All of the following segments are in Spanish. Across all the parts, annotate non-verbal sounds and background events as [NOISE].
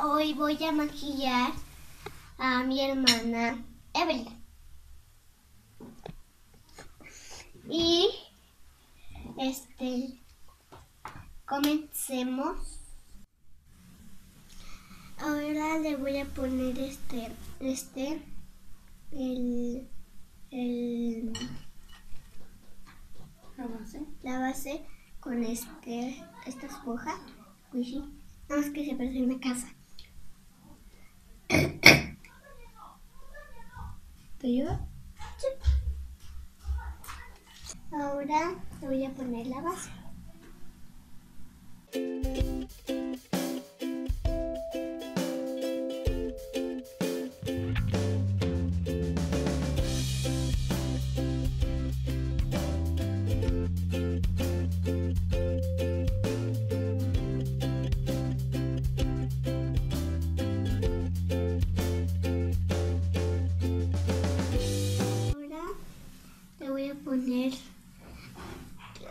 hoy voy a maquillar a mi hermana Evelyn. Y este comencemos. Ahora le voy a poner este este el el La base. la base con este esta esponja. Nada más que se parece una casa. ¿Te ayuda? Ahora le voy a poner la base.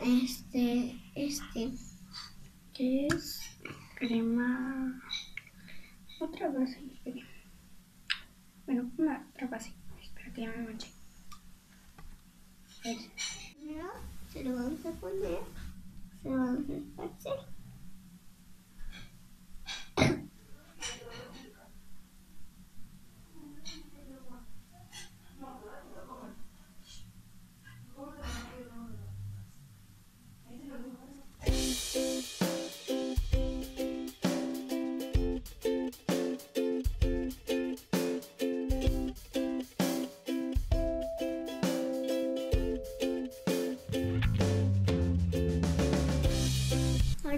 Este, este, que es Crema. Otra base. Bueno, una otra base. Espera que ya me manché. Es- Primero se lo vamos a poner, se lo vamos a esparcir.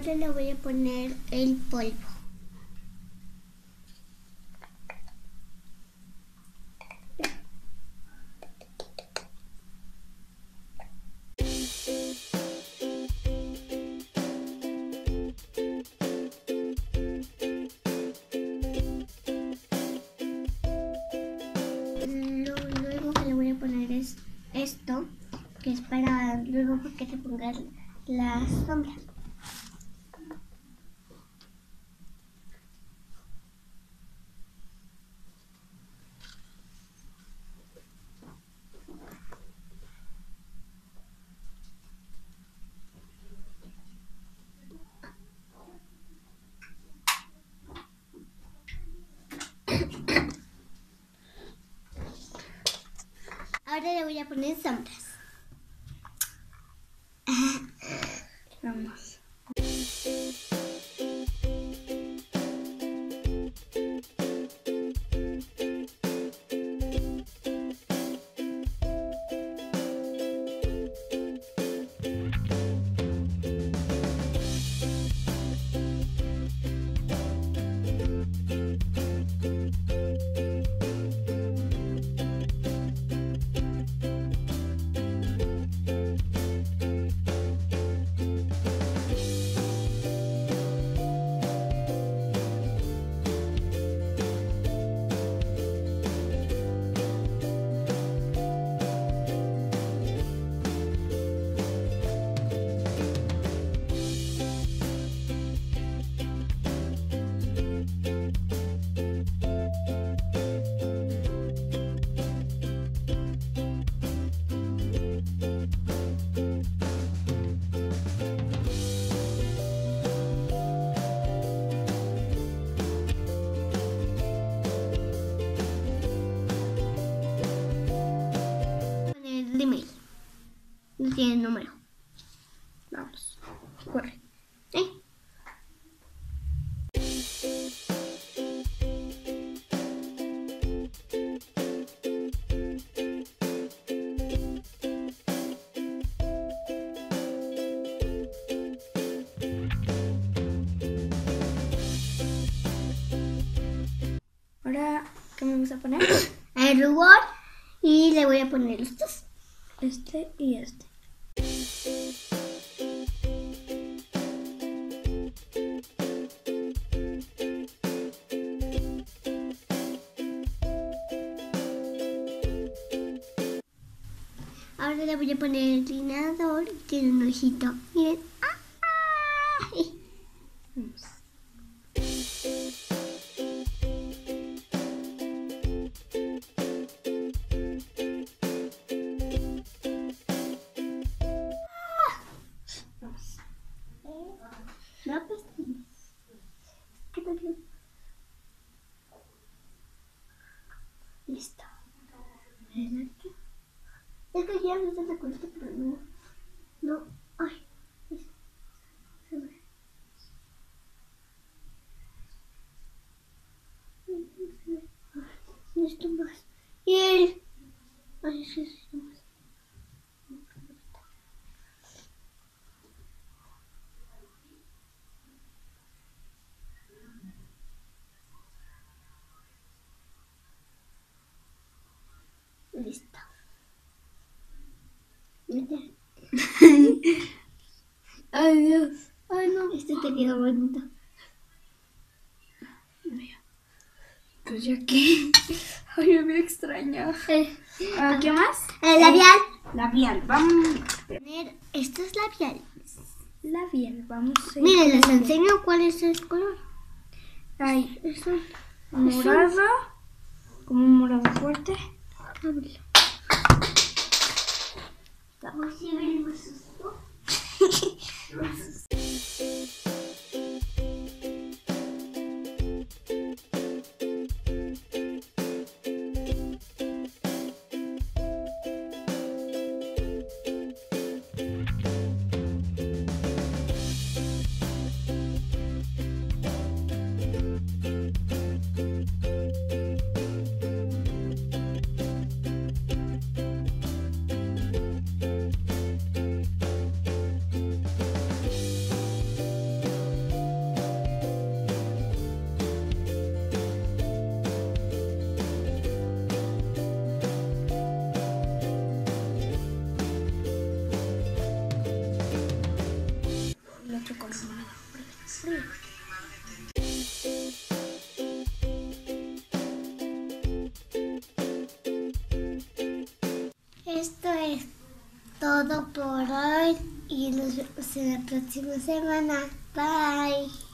Ahora le voy a poner el polvo. Luego que le voy a poner es esto, que es para luego que se ponga la sombra. Le voy a poner sombras. [LAUGHS] Vamos. Poner? El rubor y le voy a poner los dos. Este y este. Ahora le voy a poner el delineador. Tiene un ojito. Miren. ¡Ah! Vamos. Quería Colita, pero no. No. Ay. No está más. Él. Ay, sí, sí, [LAUGHS] Ay, Dios. Ay, no. Este te quedó bonito. Pues ya que. [LAUGHS] Ay, me extraña. El, Ah, ¿Qué más? el labial. Labial. Vamos. Poner estos labiales. Labial. Vamos a ir Miren, les con- enseño cuál es el color. Ay, Es un- morado. Como un morado fuerte. ábrelo. Vamos a ver el todo por hoy y nos vemos en la próxima semana. Bye.